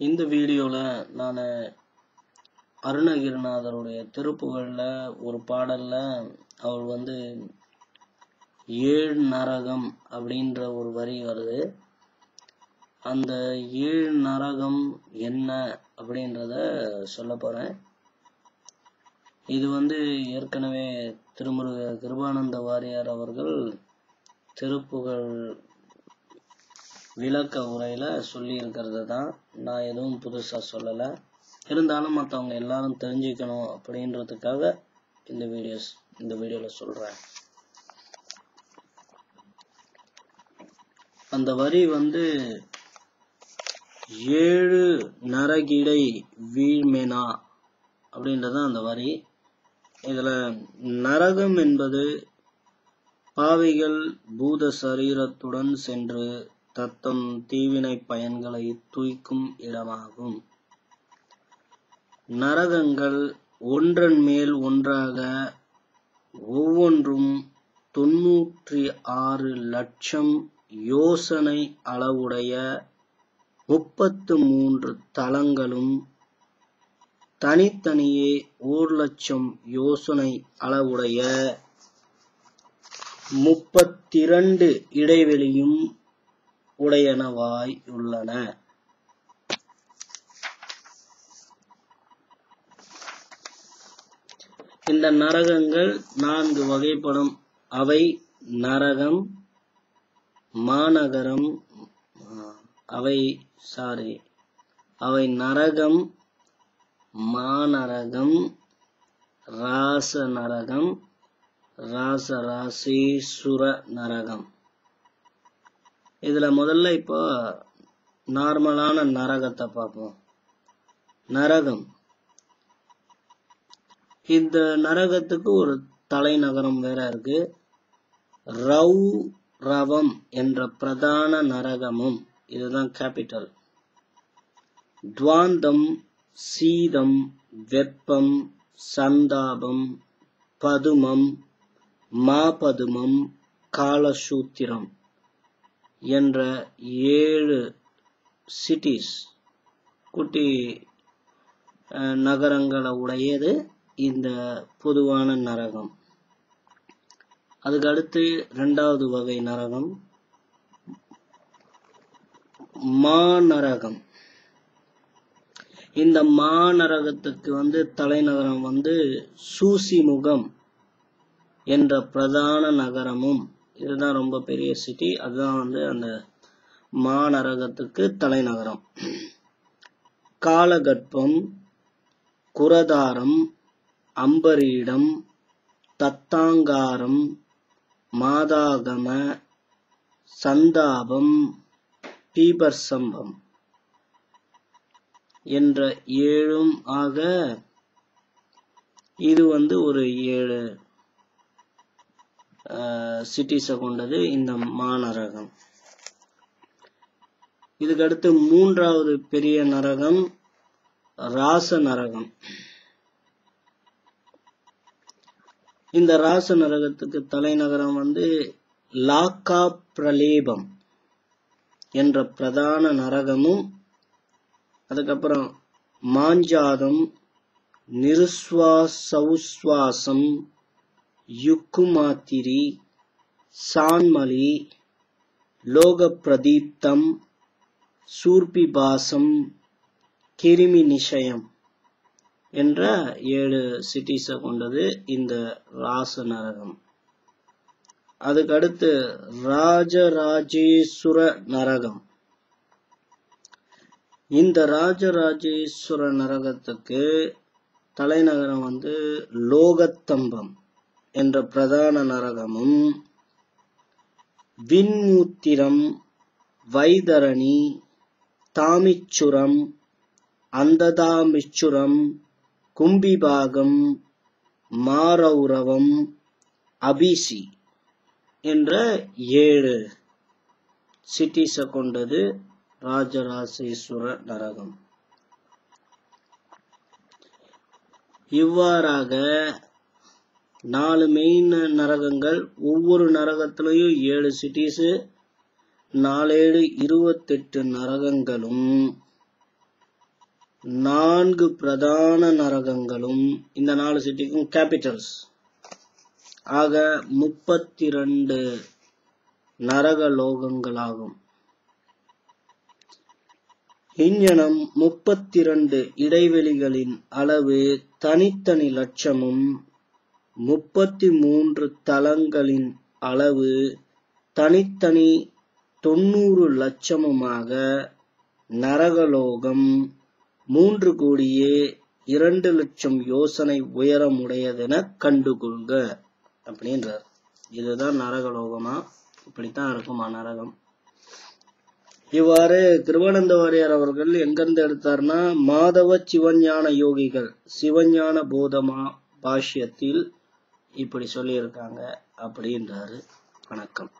இந்த வீடியோவில் நான் அருணகிரிநாதருடைய திருப்புகளில் ஒரு பாடலில் அவர் வந்து ஏழு நரகம் அப்படின்ற ஒரு வரி வருது. அந்த ஏழு நரகம் என்ன அப்படின்றத சொல்ல போகிறேன் இது வந்து ஏற்கனவே திருமுருக கிருபானந்த வாரியார் அவர்கள் திருப்புகழ் விளக்க உரையில் சொல்லி இருக்கிறது தான் நான் எதுவும் புதுசாக சொல்லலை. இருந்தாலும் மற்றவங்க எல்லாரும் தெரிஞ்சுக்கணும் அப்படின்றதுக்காக இந்த வீடியோஸ் இந்த வீடியோவில் சொல்கிறேன் அந்த வரி வந்து ஏழு நரகிடை வீழ்மெனா? அப்படின்றது அந்த வரி. இதில் நரகம் என்பது பாவிகள் பூத சரீரத்துடன் சென்று தத்தம் தீவினை பயன்களை தூய்க்கும் இடமாகும். நரகங்கள் ஒன்றன் மேல் ஒன்றாக ஒவ்வொன்றும் தொன்னூற்றி ஆறு லட்சம் யோசனை அளவுடைய முப்பத்து மூன்று தலங்களும் தனித்தனியே ஓர் லட்சம் யோசனை அளவுடைய முப்பத்திரண்டு இடைவெளியும் உடையனவாய் உள்ளன. இந்த நரகங்கள் நான்கு வகைப்படும். அவை நரகம் மாநகரம் அவை சாரி அவை நரகம் மாநரகம் ராச நரகம் ராசராசீசுர நரகம். இதுல முதல்ல இப்போ நார்மலான நரகத்தை பார்ப்போம். நரகம். இந்த நரகத்துக்கு ஒரு தலைநகரம் வேற இருக்கு. ரவு ரவம் என்ற பிரதான நரகமும் இதுதான் கேபிட்டல் துவாந்தம் சீதம் வெப்பம் சந்தாபம் பதுமம் மாபதுமம் காலசூத்திரம். என்ற ஏழு சிட்டிஸ் குட்டி நகரங்களை உடையது இந்த பொதுவான நரகம். அதுக்கு அடுத்து ரெண்டாவது வகை நரகம் மாநரகம். இந்த மாநரகத்துக்கு வந்து தலைநகரம் வந்து சூசிமுகம் என்ற பிரதான நகரமும் இதுதான் ரொம்ப பெரிய சிட்டி அதுதான் வந்து அந்த மாநரகத்துக்கு தலைநகரம். காலகட்பம் குரதாரம் அம்பரீடம் தத்தாங்காரம் மாதாகம சந்தாபம் பீபர்சம்பம் என்ற ஏழும் ஆக இது வந்து ஒரு ஏழு சிட்டிஸை கொண்டது இந்த மாநரகம். இதுக்கு அடுத்து மூன்றாவது பெரிய நரகம் ராச நரகம். இந்த ராச நரகத்துக்கு தலைநகரம் வந்து லாக்கா பிரலேபம் என்ற பிரதான நரகமும் அதுக்கப்புறம் மாஞ்சாதம் நிருஸ்வாசவுஸ்வாசம் யுக்குமாத்திரி சான்மலி லோக பிரதீப்தம் சூர்பிபாசம் கிருமி நிஷயம் என்ற ஏழு சிட்டிஸை கொண்டது இந்த ராச நரகம் அதுக்கடுத்து ராஜராஜேஸ்வர நரகம். இந்த ராஜராஜேஸ்வர நரகத்துக்கு தலைநகரம் வந்து லோகத்தம்பம். என்ற பிரதான நரகமும் விண்மூத்திரம் வைதரணி தாமிச்சுரம் அந்ததாமிச்சுரம் கும்பிபாகம் மாரௌரவம் அபிசி என்ற ஏழு சிட்டிஸை கொண்டது ராஜராசேஸ்வர நரகம். இவ்வாறாக நாலு மெயின் நரகங்கள் ஒவ்வொரு நரகத்திலையும் ஏழு சிட்டிஸு நாலேழு இருபத்தெட்டு நரகங்களும் நான்கு பிரதான நரகங்களும் இந்த நாலு சிட்டிக்கும் கேபிட்டல்ஸ் ஆக முப்பத்தி ரெண்டு நரக லோகங்களாகும் இங்ஙனம் முப்பத்தி இரண்டு இடைவெளிகளின் அளவு தனித்தனி லட்சமும் முப்பத்தி மூன்று தலங்களின் அளவு தனித்தனி தொண்ணூறு லட்சமுமாக நரகலோகம் மூன்று கோடியே இரண்டு லட்சம் யோசனை உயரமுடையதென கண்டுகொள்க. அப்படின்றார். இதுதான் நரகலோகமா? இப்படித்தான் இருக்குமா நரகம்? இவ்வாறு திருவானந்த வாரியார் அவர்கள் எங்கிருந்து எடுத்தார்னா மாதவ சிவஞான யோகிகள் சிவஞான போதமா பாஷ்யத்தில் இப்படி சொல்லியிருக்காங்க அப்படின்றாரு. வணக்கம்.